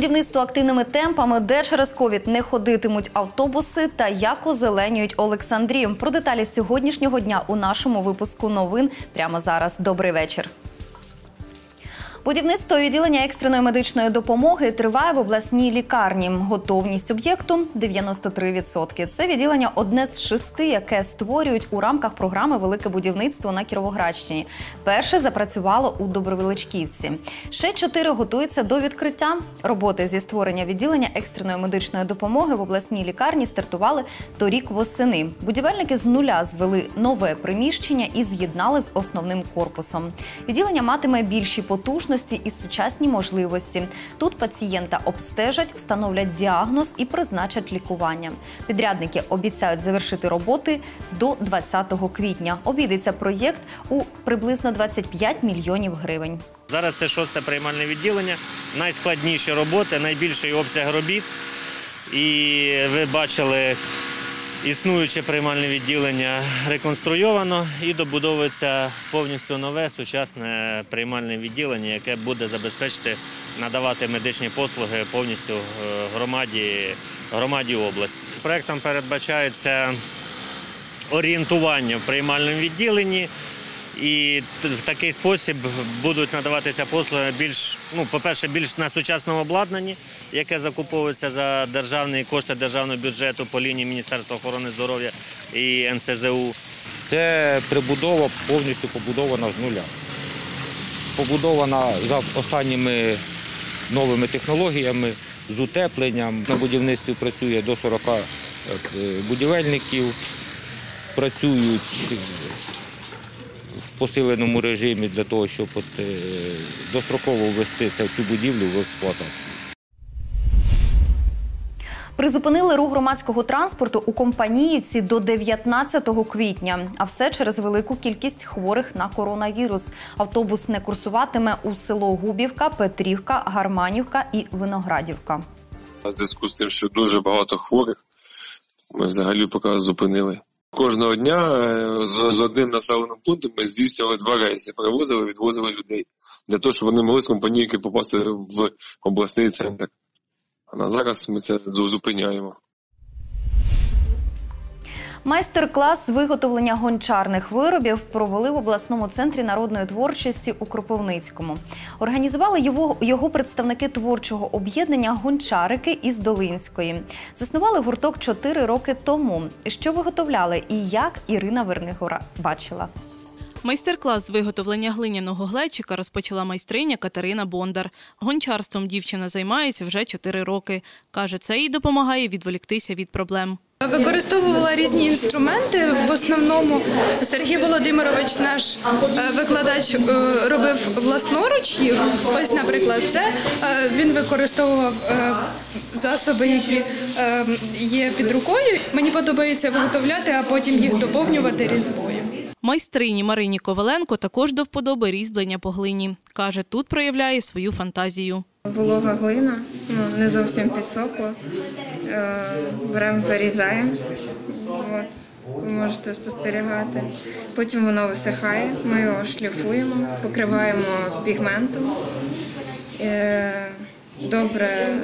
Будівництво активними темпами, де через ковід не ходитимуть автобуси та як озеленюють Олександрію. Про деталі сьогоднішнього дня у нашому випуску новин прямо зараз. Добрий вечір. Будівництво відділення екстреної медичної допомоги триває в обласній лікарні. Готовність об'єкту 93%. Це відділення одне з шести, яке створюють у рамках програми Велике будівництво на Кіровоградщині. Перше запрацювало у Добровеличківці. Ще чотири готуються до відкриття. Роботи зі створення відділення екстреної медичної допомоги в обласній лікарні стартували торік восени. Будівельники з нуля звели нове приміщення і з'єднали з основним корпусом. Відділення матиме більші потужності і сучасні можливості. Тут пацієнта обстежать, встановлять діагноз і призначать лікування. Підрядники обіцяють завершити роботи до 20 квітня. Обійдеться проєкт у приблизно 25 мільйонів гривень. Зараз це шосте приймальне відділення. Найскладніші роботи, найбільший обсяг робіт. І ви бачили, існуюче приймальне відділення реконструйовано і добудовується повністю нове сучасне приймальне відділення, яке буде забезпечити надавати медичні послуги повністю е, громаді, громаді області. Проектом передбачається орієнтування в приймальному відділенні. І в такий спосіб будуть надаватися послуги більш, ну, по-перше, більш на сучасному обладнанні, яке закуповується за державні кошти державного бюджету по лінії Міністерства охорони здоров'я і НСЗУ. Це прибудова повністю побудована з нуля. Побудована за останніми новими технологіями, з утепленням. На будівництві працює до 40 е, будівельників, працюють посиленому режимі для того, щоб от, е, достроково ввести цю будівлю в експлуатацію. Призупинили рух громадського транспорту у Компаніївці до 19 квітня. А все через велику кількість хворих на коронавірус. Автобус не курсуватиме у село Губівка, Петрівка, Гарманівка і Виноградівка. У зв'язку з тим, що дуже багато хворих, ми взагалі поки зупинили. Кожного дня е, з, одним населеним пунктом ми здійснювали два рейси, перевозили, відвозили людей для того, щоб вони могли з компанійки попасти в обласний центр. А на зараз ми це зупиняємо. Майстер-клас виготовлення гончарних виробів провели в обласному центрі народної творчості у Кропивницькому. Організували його, його представники творчого об'єднання Гончарики із Долинської. Заснували гурток чотири роки тому. Що виготовляли і як Ірина Вернигора бачила. Майстер-клас з виготовлення глиняного глечика розпочала майстриня Катерина Бондар. Гончарством дівчина займається вже 4 роки. Каже, це їй допомагає відволіктися від проблем. Використовувала різні інструменти. В основному Сергій Володимирович, наш е, викладач, е, робив власноруч їх. Ось, наприклад, це е, він використовував засоби, які є під рукою. Мені подобається виготовляти, а потім їх доповнювати різьбою. Майстрині Марині Коваленко також до вподоби різьблення по глині. Каже, тут проявляє свою фантазію. Волога глина, ну не зовсім підсохла. Е, Беремо, вирізаємо. От, ви можете спостерігати. Потім воно висихає, ми його шліфуємо, покриваємо пігментом. Е, Добре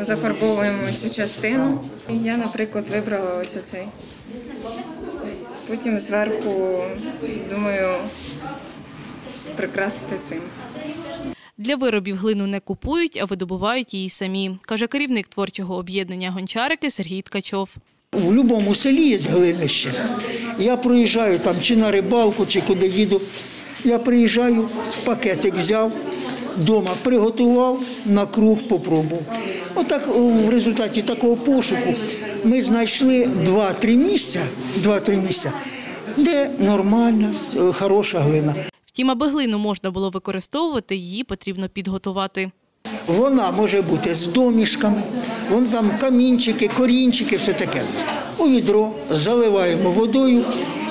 зафарбовуємо цю частину. Я, наприклад, вибрала ось оцей. Потім зверху, думаю, прикрасити цим. Для виробів глину не купують, а видобувають її самі, каже керівник творчого об'єднання гончарики Сергій Ткачов. В будь-якому селі є глинище. Я проїжджаю там чи на рибалку, чи куди їду. Я приїжджаю, пакетик взяв, вдома приготував, на круг попробував. Отак в результаті такого пошуку ми знайшли два-три місця, два-три місця, де нормальна, е, хороша глина. Втім, аби глину можна було використовувати, її потрібно підготувати. Вона може бути з домішками, вон там камінчики, корінчики, все таке. У відро заливаємо водою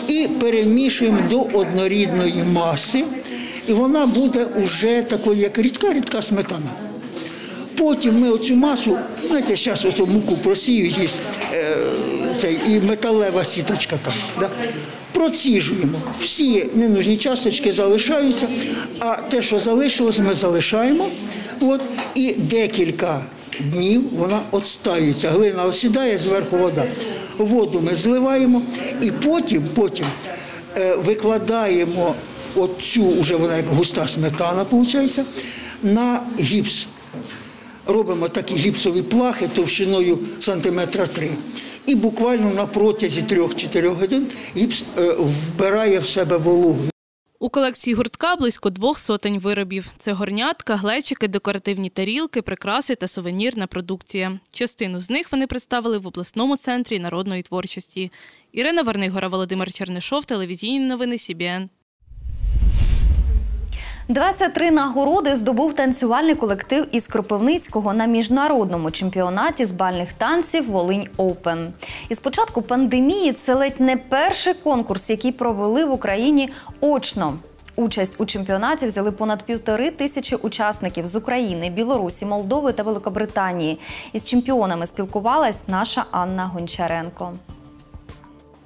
і перемішуємо до однорідної маси. І вона буде вже такою, як рідка-рідка сметана. Потім ми оцю масу, знаєте, зараз оцю муку просіють, є е, цей, і металева сіточка там. Да? Проціжуємо. Всі ненужні часточки залишаються, а те, що залишилось, ми залишаємо. От, І декілька днів вона отстаюється. Глина осідає, зверху вода. Воду ми зливаємо і потім, потім е, викладаємо оцю, вже вона як густа сметана, виходить, на гіпс. Робимо такі гіпсові плахи товщиною сантиметра три. І буквально на протязі 3-4 годин гіпс е, вбирає в себе вологу. У колекції гуртка близько двох сотень виробів. Це горнятка, глечики, декоративні тарілки, прикраси та сувенірна продукція. Частину з них вони представили в обласному центрі народної творчості. Ірина Варнигора, Володимир Чернишов, телевізійні новини СІБІН. 23 нагороди здобув танцювальний колектив із Кропивницького на міжнародному чемпіонаті з бальних танців Волинь Оупен. І з початку пандемії це ледь не перший конкурс, який провели в Україні очно. Участь у чемпіонаті взяли понад півтори тисячі учасників з України, Білорусі, Молдови та Великобританії. Із чемпіонами спілкувалась наша Анна Гончаренко.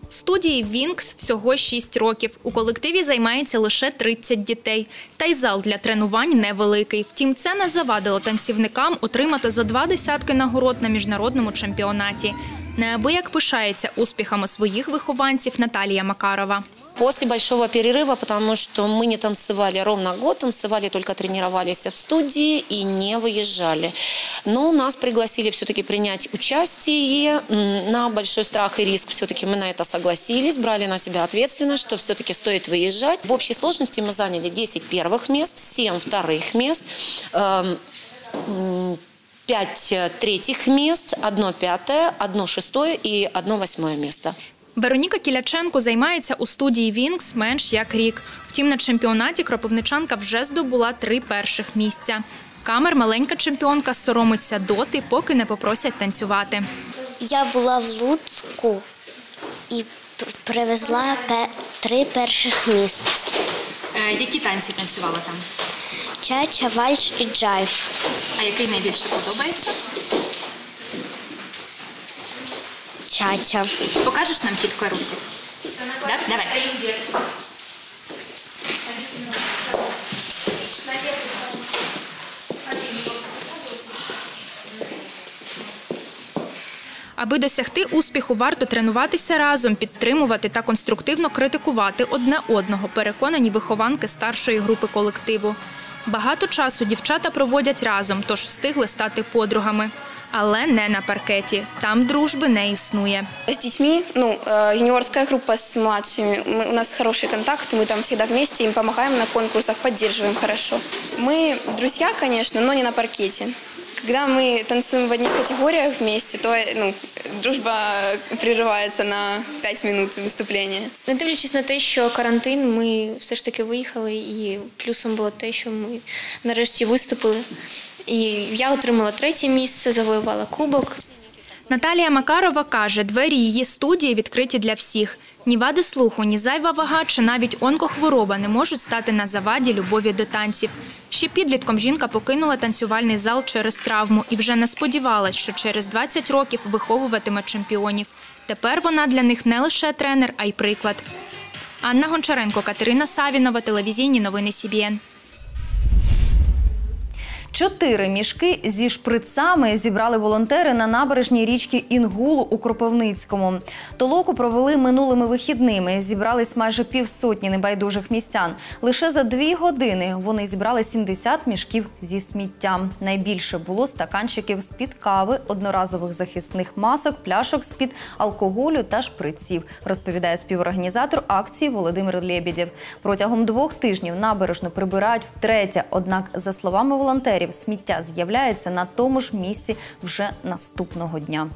Студії Вінкс всього 6 років. У колективі займається лише 30 дітей. Та й зал для тренувань невеликий. Втім, це не завадило танцівникам отримати зо два десятки нагород на міжнародному чемпіонаті. Неабияк пишається успіхами своїх вихованців Наталія Макарова. После большого перерыва, потому что мы не танцевали ровно год, танцевали, только тренировались в студии и не выезжали. Но нас пригласили все-таки принять участие на большой страх и риск. Все-таки мы на это согласились, брали на себя ответственность, что все-таки стоит выезжать. В общей сложности мы заняли 10 первых мест, 7 вторых мест, эм, м, 5 третьих мест, 1 пятое, 1 шестое и 1 восьмое место. Вероніка Кіляченко займається у студії Вінкс менш як рік. Втім, на чемпіонаті кропивничанка вже здобула три перших місця. Камер маленька чемпіонка соромиться доти, поки не попросять танцювати. Я була в Луцьку і привезла три перших місць: Які танці танцювали там? чача, вальс і джайв. А який найбільше подобається? Чача. Покажеш нам кілька рухів? Да? Давай. Аби досягти успіху, варто тренуватися разом, підтримувати та конструктивно критикувати одне одного, переконані вихованки старшої групи колективу. Багато часу дівчата проводять разом, тож встигли стати подругами Але не на паркеті. Там дружби не існує. С детьми, ну, э, юниорская группа с младшими, мы- у нас хороший контакт, мы там всегда вместе им помогаем на конкурсах, поддерживаем хорошо. Мы друзья, конечно, но не на паркете. Когда мы танцуем в одних категориях вместе, то ну, дружба прерывается на 5 минут выступления. Не дивлячись на те, що карантин, ми все ж таки виїхали, і плюсом було те, що ми нарешті виступили. І я отримала третє місце, завоювала кубок. Наталія Макарова каже, двері її студії відкриті для всіх. Ні вади слуху, ні зайва вага чи навіть онкохвороба не можуть стати на заваді любові до танців. Ще підлітком жінка покинула танцювальний зал через травму і вже не сподівалась, що через 20 років виховуватиме чемпіонів. Тепер вона для них не лише тренер, а й приклад. Анна Гончаренко, Катерина Савінова, телевізійні новини СІБІН. Чотири мішки зі шприцами зібрали волонтери на набережній річки Інгулу у Кропивницькому. Толоку провели минулими вихідними. Зібрались майже півсотні небайдужих містян. Лише за дві години вони зібрали 70 мішків зі сміттям. Найбільше було стаканчиків з-під кави, одноразових захисних масок, пляшок з-під алкоголю та шприців, розповідає співорганізатор акції Володимир Лєбідєв. Протягом двох тижнів набережну прибирають втретє. Однак, за словами волонтерів, сміття з'являється на тому ж місці вже наступного дня.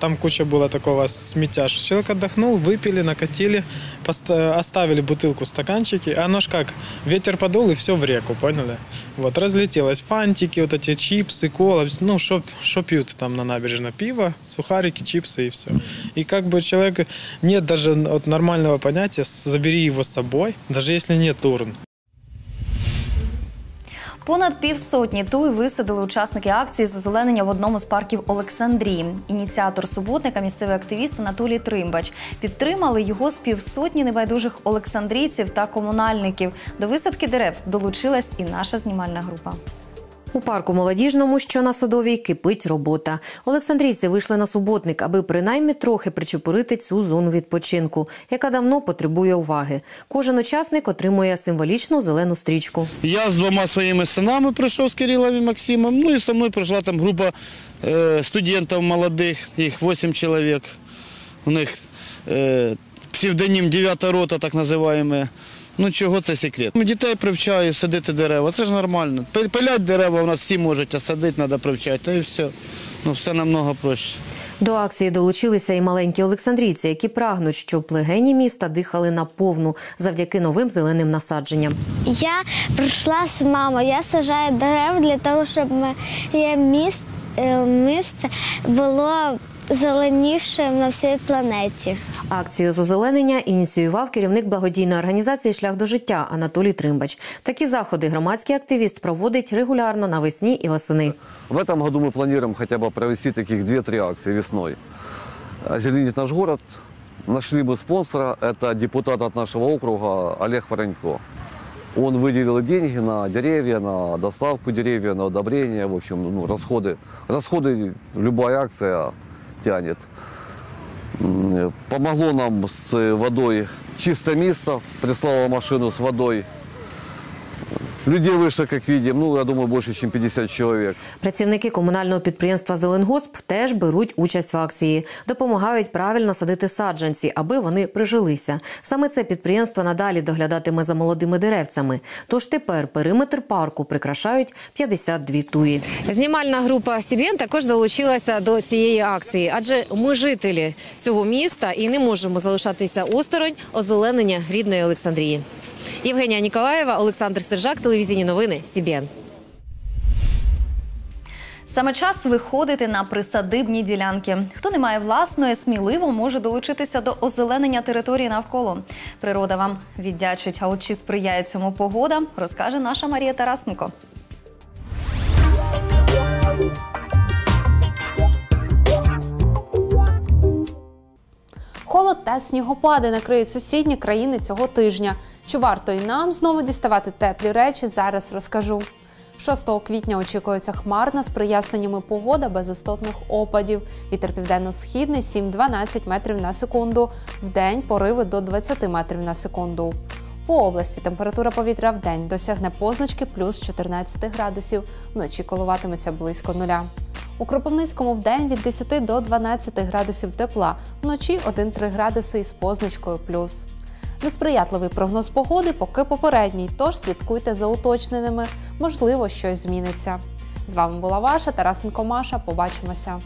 Там куча было такого сметя, что человек отдохнул, выпили, накатили, поста- оставили бутылку, стаканчики, а оно ж как, ветер подул и все в реку, поняли? Вот, разлетелось фантики, вот эти чипсы, кола, ну, что, что пьют там на набережной, пиво, сухарики, чипсы и все. И как бы человек, нет даже вот нормального понятия, забери его с собой, даже если нет урн. Понад півсотні туй висадили учасники акції з озеленення в одному з парків Олександрії. Ініціатор суботника, місцевий активіст Анатолій Тримбач. Підтримали його з півсотні небайдужих олександрійців та комунальників. До висадки дерев долучилась і наша знімальна група. У парку молодіжному, що на Садовій, кипить робота. Олександрійці вийшли на суботник, аби принаймні трохи причепурити цю зону відпочинку, яка давно потребує уваги. Кожен учасник отримує символічну зелену стрічку. Я з двома своїми синами прийшов з Кирилом і Максимом. Ну і со мною прийшла там група е, студентів молодих, їх 8 чоловік. У них е, псевдонім «Дев'ята рота, так називаємо. Ну чого це секрет? Дітей привчаю садити дерева, це ж нормально. Пи- Пилять дерева у нас всі можуть, а садити треба привчати, та і все. Ну все намного проще. До акції долучилися і маленькі олександрійці, які прагнуть, щоб легені міста дихали наповну завдяки новим зеленим насадженням. Я прийшла з мамою, я сажаю дерева для того, щоб моє місце, місце було зеленішим на всій планеті. Акцію з озеленення ініціював керівник благодійної організації Шлях до життя Анатолій Тримбач. Такі заходи громадський активіст проводить регулярно навесні і восени. В этом году мы планируем хотя бы провести таких 2-3 акции весной. Озеленить наш город. Нашли мы спонсора, это депутат от нашего округа Олег Воронько. Он выделил деньги на деревья, на доставку деревьев, на удобрения, в общем, ну, расходы. Расходы любая акция тянет. Помогло нам с водой чисто место, прислала машину с водой. Людей вышло, как видим, ну, я думаю, больше, чем 50 человек. Працівники комунального підприємства Зеленгосп теж беруть участь в акції, допомагають правильно садити саджанці, аби вони прижилися. Саме це підприємство надалі доглядатиме за молодими деревцями. Тож тепер периметр парку прикрашають 52 туї. Знімальна група Сібєн також долучилася до цієї акції, адже ми жителі цього міста і не можемо залишатися осторонь озеленення рідної Олександрії. Євгенія Ніколаєва, Олександр Сержак, телевізійні новини Сібєн. Саме час виходити на присадибні ділянки. Хто не має власної, сміливо може долучитися до озеленення території навколо. Природа вам віддячить, а от чи сприяє цьому погода, розкаже наша Марія Тарасенко. Холод та снігопади накриють сусідні країни цього тижня. Чи варто і нам знову діставати теплі речі? Зараз розкажу. 6 квітня очікується хмарна з проясненнями погода без істотних опадів. Вітер південно-східний 7-12 метрів на секунду. В день пориви до 20 метрів на секунду. По області температура повітря в день досягне позначки плюс 14 градусів. Вночі коливатиметься близько нуля. У Кропивницькому в день від 10 до 12 градусів тепла, вночі 1-3 градуси із позначкою плюс. Несприятливий прогноз погоди поки попередній, тож слідкуйте за уточненими. Можливо, щось зміниться. З вами була ваша Тарасенко Маша. Побачимося.